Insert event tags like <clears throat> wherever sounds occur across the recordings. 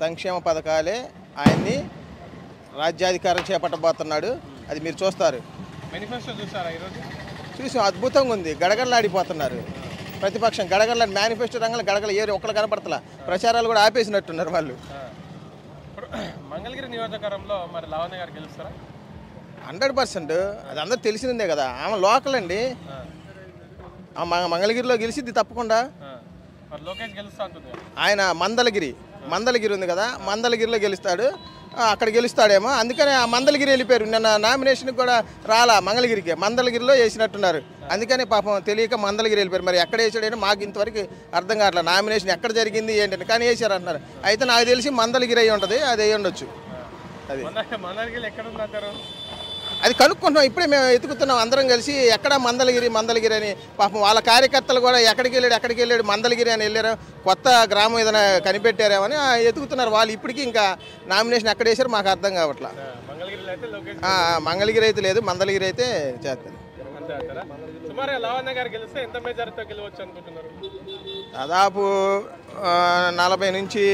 సంక్షేమ పథకాలే ఆయన్ని రాజ్యాధికారం చేపట్టబోతున్నాడు. అది మీరు చూస్తారు. మేనిఫెస్టో చూసారా ఈరోజు? చూసి అద్భుతంగా ఉంది. గడగడలాడిపోతున్నారు. ప్రతిపక్షం గడగడలాడి మేనిఫెస్టో రంగంలో గడగల ఏరి ఒక్కరు కనపడతలా. ప్రచారాలు కూడా ఆపేసినట్టున్నారు వాళ్ళు. <clears throat> మంగళగిరి నియోజకవర్గంలో మరి లావణ్య గారు గెలుస్తారా? Hundred percent. అది అందరూ తెలిసిందే కదా. ఆమె లోకల్ అండి. మంగళగిరిలో గెలిచిద్ది తప్పకుండా. లోకేష్ గెలుస్తా. ఆయన మందలగిరి. మందలగిరి ఉంది కదా మందలగిరిలో గెలుస్తాడు. అక్కడ గెలుస్తాడేమో. అందుకని ఆ మందలగిరి వెళ్ళిపోయారు. నిన్న నామినేషన్కి కూడా రాలా మంగళగిరికి. మందలగిరిలో వేసినట్టున్నారు. అందుకని పాపం తెలియక మందలగిరి వెళ్ళిపోయారు. మరి ఎక్కడ వేసాడని మాకు ఇంతవరకు అర్థం కావట్లేదు నామినేషన్ ఎక్కడ జరిగింది ఏంటని. కానీ వేసారు అంటున్నారు. అయితే నాకు తెలిసి మందలగిరి అయి ఉంటుంది అది అయి ఉండొచ్చు. అది. మందలగిరి ఎక్కడ అది కనుక్కుంటున్నాం. ఇప్పుడే మేము ఎతుకుతున్నాం అందరం కలిసి. ఎక్కడ మందలగిరి మందలగిరి అని. పాపం వాళ్ళ కార్యకర్తలు కూడా ఎక్కడికి వెళ్ళాడు ఎక్కడికి వెళ్ళాడు మందలగిరి అని వెళ్ళారు. కొత్త గ్రామం ఏదైనా కనిపెట్టారేమని ఎతుకుతున్నారు వాళ్ళు ఇప్పటికీ ఇంకా నామినేషన్ ఎక్కడ వేసారు మాకు అర్థం కావట్లా. మంగళగిరి అయితే లేదు మందలగిరి అయితే చేస్తారు దాదాపు నలభై నుంచి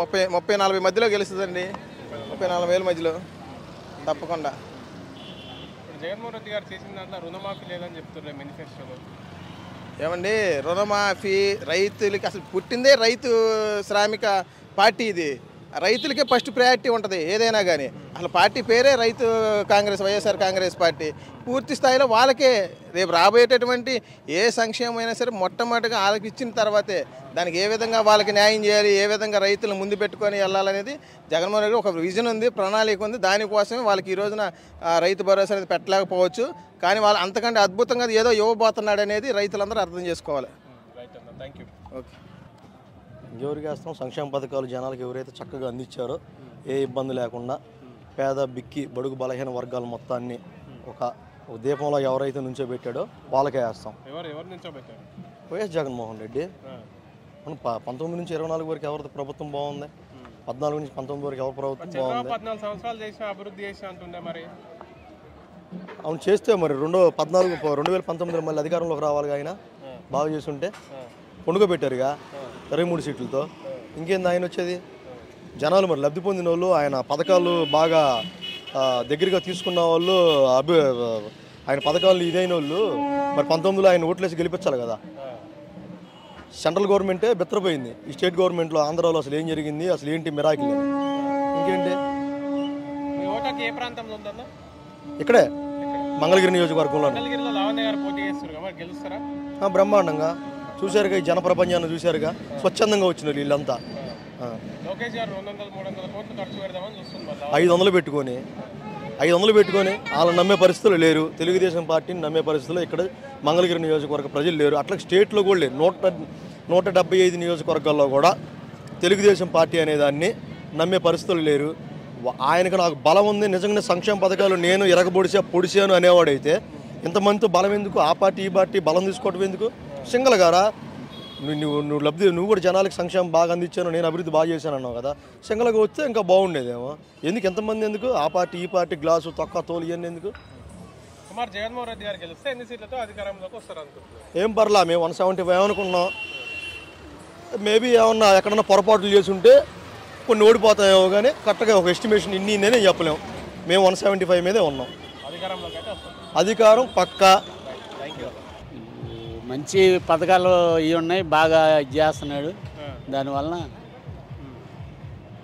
ముప్పై ముప్పై నలభై మధ్యలో గెలుస్తుందండి. ముప్పై నలభై వేల మధ్యలో. తప్పకుండా. జగన్మోహన్ రెడ్డి గారు చేసిన దాంట్లో రుణమాఫీ లేదని చెప్తున్నారు మేనిఫెస్టోలో. ఏమండి రుణమాఫీ రైతులకి అసలు పుట్టిందే రైతు శ్రామిక పార్టీ ఇది. రైతులకే ఫస్ట్ ప్రయారిటీ ఉంటుంది ఏదైనా కానీ అసలు పార్టీ పేరే రైతు కాంగ్రెస్ వైఎస్ఆర్ కాంగ్రెస్ పార్టీ. పూర్తి స్థాయిలో వాళ్ళకే రేపు రాబోయేటటువంటి ఏ సంక్షేమం అయినా సరే మొట్టమొదటిగా వాళ్ళకి ఇచ్చిన తర్వాతే దానికి ఏ విధంగా వాళ్ళకి న్యాయం చేయాలి ఏ విధంగా రైతులను ముందు పెట్టుకొని వెళ్ళాలనేది జగన్మోహన్ రెడ్డి ఒక విజన్ ఉంది ప్రణాళిక ఉంది. దానికోసమే వాళ్ళకి ఈ రోజున రైతు భరోసా అనేది పెట్టలేకపోవచ్చు. కానీ వాళ్ళు అంతకంటే అద్భుతంగా ఏదో ఇవ్వబోతున్నాడు అనేది రైతులందరూ అర్థం చేసుకోవాలి. ఓకే ఎవరికి వేస్తాం సంక్షేమ పథకాలు జనాలకు ఎవరైతే చక్కగా అందించారో ఏ ఇబ్బంది లేకుండా పేద బిక్కి బడుగు బలహీన వర్గాల మొత్తాన్ని ఒక దీపంలో ఎవరైతే నుంచోబెట్టాడో వాళ్ళకే వేస్తాం. ఎవరు ఎవరి నుంచో వైఎస్ జగన్మోహన్ రెడ్డి. మనం ప- పంతొమ్మిది నుంచి ఇరవై నాలుగు వరకు ఎవరిది ప్రభుత్వం బాగుంది? పద్నాలుగు నుంచి పంతొమ్మిది వరకు ఎవరి ప్రభుత్వం బాగుంది? పద్నాలుగు సంవత్సరాలు చేసిన అభివృద్ధి చేసిన అంటుండే మరి. అవును చేస్తే మరి రెండో పద్నాలుగు రెండు వేల పంతొమ్మిదిలో మళ్ళీ అధికారంలోకి రావాలిగా ఆయన బాగా చేస్తుంటే పండుగ పెట్టారుగా ఇరవై మూడు సీట్లతో. ఇంకేంది ఆయన వచ్చేది? జనాలు మరి లబ్ధి పొందిన వాళ్ళు ఆయన పథకాలు బాగా దగ్గరగా తీసుకున్న వాళ్ళు అభి ఆయన పథకాలు ఇదైన వాళ్ళు మరి పంతొమ్మిదిలో ఆయన ఓట్లేసి గెలిపించాలి కదా. సెంట్రల్ గవర్నమెంటే బెత్తరపోయింది. ఈ స్టేట్ గవర్నమెంట్లో ఆంధ్రాలో అసలు ఏం జరిగింది? అసలు ఏంటి మిరాకిల్ అని. ఇంకేంటి? ఇక్కడే మంగళగిరి నియోజకవర్గంలో బ్రహ్మాండంగా. చూశారుగా ఈ జనప్రపంచాన్ని చూశారుగా. స్వచ్ఛందంగా వచ్చినారు వీళ్ళంతా. ఐదు వందలు పెట్టుకొని ఐదు వందలు పెట్టుకొని వాళ్ళని నమ్మే పరిస్థితులు లేరు. తెలుగుదేశం పార్టీని నమ్మే పరిస్థితులు ఇక్కడ మంగళగిరి నియోజకవర్గ ప్రజలు లేరు. అట్లా స్టేట్లో కూడా లేరు. నూట నూట డెబ్బై ఐదు నియోజకవర్గాల్లో కూడా తెలుగుదేశం పార్టీ అనేదాన్ని నమ్మే పరిస్థితులు లేరు. ఆయనకు నాకు బలం ఉంది నిజంగానే సంక్షేమ పథకాలు నేను ఎరగబొడిసా పొడిచాను అనేవాడైతే ఇంతమందితో బలం ఎందుకు? ఆ పార్టీ ఈ పార్టీ బలం తీసుకోవటం ఎందుకు? సింగల్ గారా? నువ్వు నువ్వు నువ్వు లబ్ధి నువ్వు కూడా జనాలకు సంక్షేమం బాగా అందించాను నేను అభివృద్ధి బాగా చేశాను అన్నావు కదా. సింగల్గా వస్తే ఇంకా బాగుండేదేమో. ఎందుకు? ఎంతమంది ఎందుకు? ఆ పార్టీ ఈ పార్టీ గ్లాసు తొక్క తోలు ఇవన్నీ ఎందుకు? సుమారు జగన్మోహన్ రెడ్డి గారు గెలిస్తే ఎన్ని సీట్లతో అధికారంలోకి వస్తారు ఏం పర్లా మేము వన్ సెవెంటీ ఫైవ్ అనుకున్నాం. మేబీ ఏమన్నా ఎక్కడన్నా పొరపాట్లు చేసి ఉంటే కొన్ని ఓడిపోతాయేమో కానీ కరెక్ట్గా ఒక ఎస్టిమేషన్ ఇన్ని ఇన్నే చెప్పలేము మేము వన్ సెవెంటీ ఫైవ్ మీదే ఉన్నాం. అధికారం పక్కా. మంచి పథకాలు ఇవి ఉన్నాయి బాగా ఇది చేస్తున్నాడు. దానివలన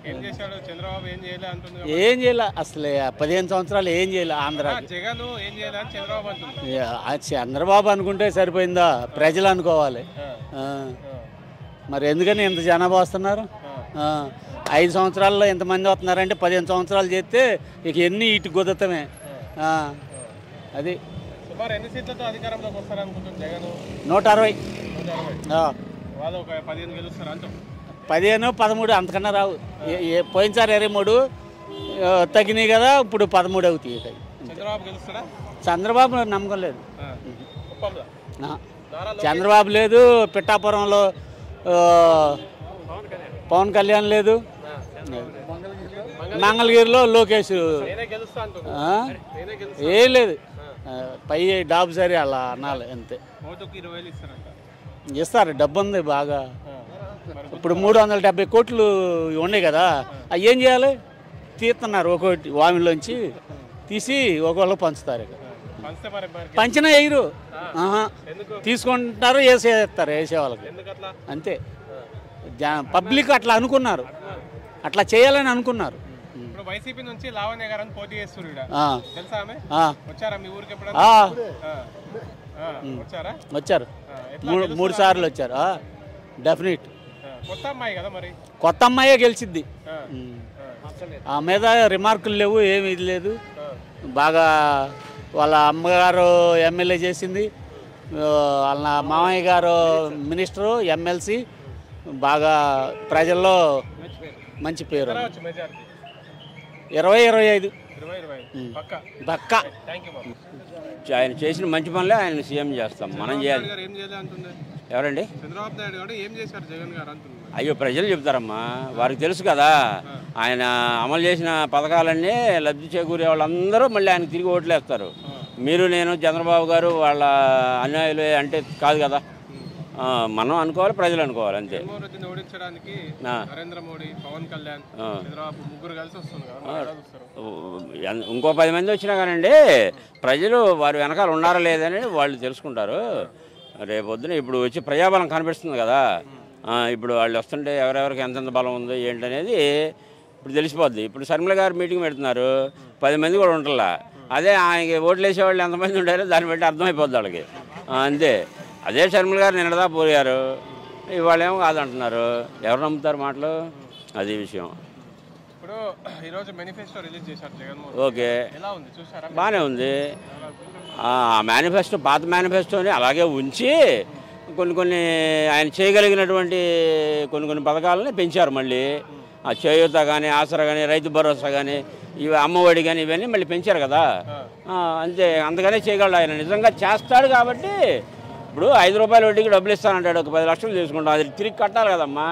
ఏం చేశాడు? చంద్రబాబు ఏం చేయలే అంటుంది కదా. ఏం చేయాల అసలు పదిహేను సంవత్సరాలు ఏం చేయాలి ఆ, ఆంధ్రాకి జగన్ ఏం చేయాలి అని చంద్రబాబు అంటుంది అనుకుంటే సరిపోయిందా? ప్రజలు అనుకోవాలి. మరి ఎందుకని ఇంత జనాభా వస్తున్నారు. ఐదు సంవత్సరాల్లో ఎంతమంది వస్తున్నారంటే పదిహేను సంవత్సరాలు చేస్తే ఇక ఎన్ని ఇటు కుదరతమే ఆ. అది ఎన్ని సీట్లతో అధికారంలోకి వస్తారు జగన్? నూట అరవై. వాళ్ళు ఒక పదిహేను గెలుస్తారు అంటాం. పదిహేను పదమూడు అంతకన్నా రావు. పోయినసారి ఇరవై మూడు తగ్గినాయి కదా ఇప్పుడు పదమూడు అవుతాయి. చంద్రబాబు గెలుస్తాడా? చంద్రబాబు నమ్మకం లేదు. చంద్రబాబు లేదు పిట్టాపురంలో పవన్ కళ్యాణ్. లేదు. మంగళగిరిలో లోకేష్. ఏం లేదు. పై డాబు సరే అలా అనాలి అంతే. ఇస్తారు డబ్బు ఉంది బాగా. ఇప్పుడు మూడు వందల డెబ్బై కోట్లు ఉన్నాయి కదా అవి ఏం చేయాలి? తీస్తున్నారు ఒక్కొక్కటి వామిలోంచి తీసి ఒకళ్ళకి పంచుతారు ఇక. పంచిన వేయరు. తీసుకుంటారు వేసేస్తారు వేసే వాళ్ళకి అంతే. పబ్లిక్ అట్లా అనుకున్నారు. అట్లా. చేయాలని అనుకున్నారు. వైసీపీ నుంచి లావణ్య గారు అని పోటీ చేస్తున్నారు తెలుసా ఆమె? వచ్చారా మీ ఊరికి. ఆ, వచ్చారా? వచ్చారు. మూడు మూడు సార్లు వచ్చారు. డెఫినెట్. కొత్త అమ్మాయి కదా మరి? కొత్త అమ్మాయే గెలిచిద్ది. ఆ, మీద రిమార్కులు లేవు ఏమి ఇది లేదు. బాగా వాళ్ళ అమ్మగారు ఎమ్మెల్యే చేసింది. వాళ్ళ మామయ్య గారు మినిస్టరు ఎమ్మెల్సీ బాగా ప్రజల్లో మంచి పేరు. ఇరవై ఇరవై ఐదు. పక్క? ఆయన చేసిన మంచి పనులే ఆయన సీఎం చేస్తాం. మనం చేయాలి. ఎవరండి? అయ్యో ప్రజలు చెప్తారమ్మా. వారికి తెలుసు కదా. ఆయన అమలు చేసిన పథకాలన్నీ లబ్ధి చేకూరే వాళ్ళందరూ మళ్ళీ ఆయన తిరిగి ఓట్లేస్తారు. మీరు నేను చంద్రబాబు గారు వాళ్ళ అన్యాయులు అంటే కాదు కదా. మనం అనుకోవాలి ప్రజలు అనుకోవాలి అంతే. ఓడించడానికి. నరేంద్ర మోడీ పవన్ కళ్యాణ్ ముగ్గురు కలిసి ఇంకో పది మంది వచ్చినా కానండి ప్రజలు వారి వెనకాల ఉన్నారా లేదని వాళ్ళు తెలుసుకుంటారు. రేపొద్దున ఇప్పుడు వచ్చి ప్రజాబలం కనిపిస్తుంది కదా. ఇప్పుడు వాళ్ళు వస్తుంటే ఎవరెవరికి ఎంతెంత బలం ఉందో ఏంటనేది ఇప్పుడు తెలిసిపోద్ది. ఇప్పుడు శర్మిల గారు మీటింగ్ పెడుతున్నారు పది మంది కూడా ఉంటుందా అదే ఆయనకి ఓట్లు వేసేవాళ్ళు ఎంతమంది ఉండారో దాన్ని బట్టి అర్థమైపోద్ది వాళ్ళకి. అంతే. అదే శర్మిల గారు నిన్నదా పోయారు. ఇవాళేమో కాదంటున్నారు. ఎవరు నమ్ముతారు మాటలు? అది విషయం. ఇప్పుడు ఈరోజు మేనిఫెస్టో రిలీజ్ చేశారు జగన్మోహన్ ఓకే. ఎలా ఉంది? చూసారా బాగానే ఉంది. ఆ మేనిఫెస్టో పాత మేనిఫెస్టోని అలాగే ఉంచి కొన్ని కొన్ని ఆయన చేయగలిగినటువంటి కొన్ని కొన్ని పథకాలని పెంచారు మళ్ళీ. ఆ చేయూత కానీ ఆసరా కానీ రైతు భరోసా కానీ ఇవి అమ్మఒడి కానీ ఇవన్నీ మళ్ళీ పెంచారు కదా. అంతే. అంతగానే చేయగలడు ఆయన. నిజంగా చేస్తాడు కాబట్టి ఇప్పుడు ఐదు రూపాయల వడ్డీకి డబ్బులు ఇస్తానంటాడు. ఒక పది లక్షలు తీసుకుంటాం. అది తిరిగి కట్టాలి కదమ్మా.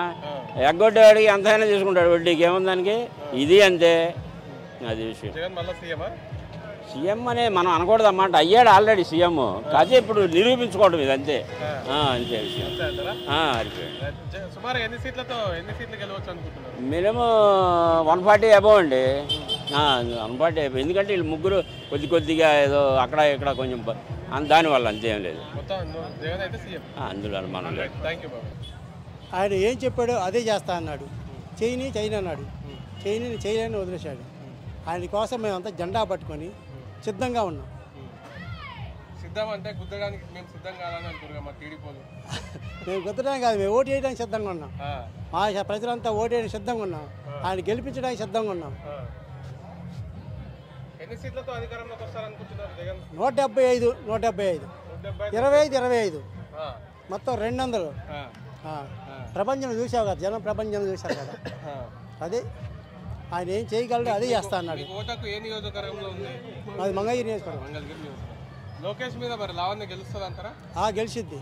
ఎగ్గొట్టేవాడికి ఎంతైనా తీసుకుంటాడు వడ్డీకి. ఏముంది దానికి? ఇది అంతే. అది విషయం. సీఎం అనే మనం అనకూడదు అన్నమాట అయ్యాడు ఆల్రెడీ సీఎం. కాకపోతే ఇప్పుడు నిరూపించుకోవడం ఇది అంతే. అంతే విషయం. మినిమం వన్ ఫార్టీ అబౌవ్ అండి. వన్ ఫార్టీ ఎందుకంటే వీళ్ళు ముగ్గురు కొద్ది కొద్దిగా ఏదో అక్కడ ఇక్కడ కొంచెం దానివల్ల అంతేం లేదు. అందులో అనుమానం లేదు. ఆయన ఏం చెప్పాడో అదే చేస్తా అన్నాడు. చేయని చేయని అన్నాడు. చేయని చేయలేని వదిలేశాడు. ఆయన కోసం మేమంతా జెండా పట్టుకొని సిద్ధంగా ఉన్నాం. సిద్ధం అంటే గుద్దడానికి మేము గుద్దడానికి కాదు మేము ఓటు వేయడానికి సిద్ధంగా ఉన్నాం. ఆ, మా ప్రజలంతా ఓటు వేయడానికి సిద్ధంగా ఉన్నాం. ఆయన గెలిపించడానికి సిద్ధంగా ఉన్నాం. ఎన్ని సీట్లతో అధికారంలోకి వస్తారనుకుంటున్నారు జగన్? నూట డెబ్బై ఐదు నూట డెబ్బై ఐదు. ఇరవై ఐదు ఇరవై ఐదు. మొత్తం రెండు వందలు. ప్రపంచం చూసావు కదా జనం ప్రపంచం చూశారు కదా. అదే ఆయన ఏం చేయగలడు అదే చేస్తా అన్నాడు. మాది మంగళగిరి నియోజకవర్గం. లోకేష్ మీద మరి లావణ్య గెలుస్తుంది అంటారా? గెలిచిద్ది.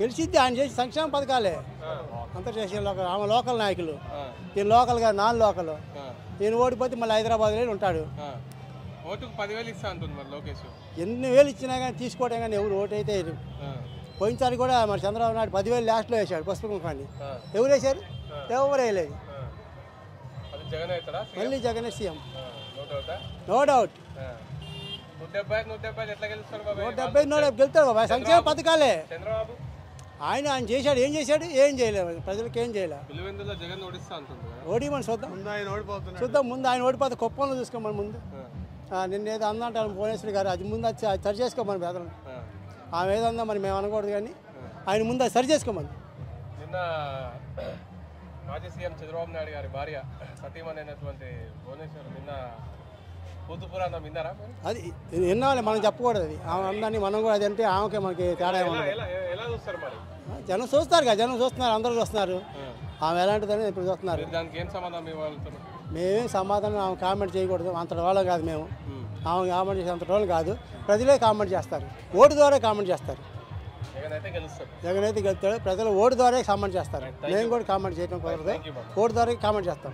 గెలిచిద్ది ఆయన చేసి సంక్షేమ పథకాలే. అంతర్జాతీయ లోకల్ ఆమె లోకల్ నాయకులు. ఈయన లోకల్గా నాన్ లోకల్. ఈయన ఓడిపోతే మళ్ళీ హైదరాబాద్లో ఉంటాడు. ఓటుకు పదివేలు ఇస్తా అంటుంది మరి లోకేష్. ఎన్ని వేలు ఇచ్చినా కానీ తీసుకోవడం కానీ ఎవరు ఓటు అయితే పోయినసారి కూడా మరి చంద్రబాబు నాయుడు పదివేలు లాస్ట్లో వేశాడు పసుపు ఆ, ఎవరు వేశారు? ఎవరు వేయలేదు. మళ్ళీ జగన్ సీఎం. నో డౌటా? నూట డెబ్బై నూట డెబ్బై గెలుతాడు బాబాయ్? సంక్షేమ పథకాలే. చంద్రబాబు ఆయన ఆయన చేశాడు ఏం చేశాడు? ఏం చేయలేదు. ప్రజలకు ఏం చేయలేదు. జగన్. ఓడిమని చూద్దాం. చూద్దాం ముందు ఆయన ఓడిపోతే కుప్పంలో చూసుకోమని ముందు. ఆ, నిన్న ఏదో అందంటాను భువనేశ్వరి గారు అది ముందు అది అది సరి చేసుకోమని ఆ. ఆమె ఏదో అందా మరి మేము అనకూడదు కానీ ఆయన ముందు అది సరి చేసుకోమని. నిన్న మాజీ సీఎం చంద్రబాబు నాయుడు గారి భార్య సతీమణి అయినటువంటి భువనేశ్వర్ నిన్న అది విన్నాలి మనం చెప్పకూడదు అది. ఆమె అందాన్ని మనం కూడా అది అంటే ఆమెకే మనకి తేడా జనం చూస్తారు కదా జనం చూస్తున్నారు అందరూ చూస్తున్నారు. ఆమె ఎలాంటిదని ఇప్పుడు చూస్తున్నారు. మేమేం సమాధానం ఆమె కామెంట్ చేయకూడదు అంతటి వాళ్ళం కాదు మేము. ఆమె కామెంట్ చేసే అంతటి వాళ్ళు కాదు. ప్రజలే కామెంట్ చేస్తారు ఓటు ద్వారా కామెంట్ చేస్తారు. జగన్ అయితే గెలుస్తాడు ప్రజలు ఓటు ద్వారా కామెంట్ చేస్తారు. మేము కూడా కామెంట్ చేయడం కుదరదు. ఓటు ద్వారా కామెంట్ చేస్తాం.